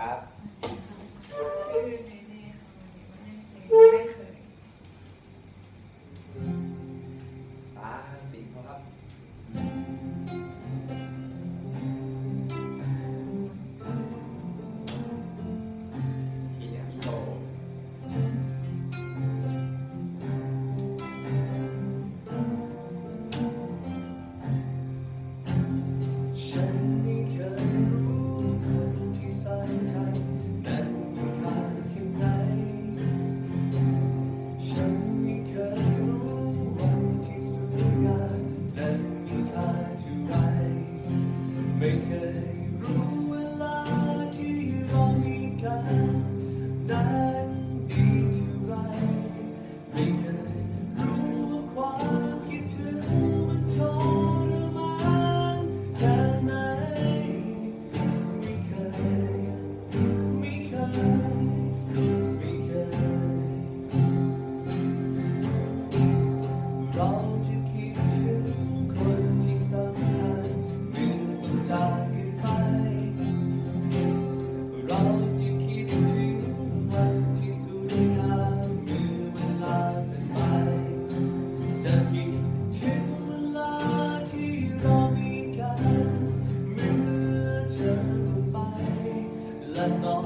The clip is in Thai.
ครับ ชื่อเนเน่ค่ะวันนี้ไม่เคย สาสิบครับ ทีเอยพี่ตฉันไม่เคยรู้ that God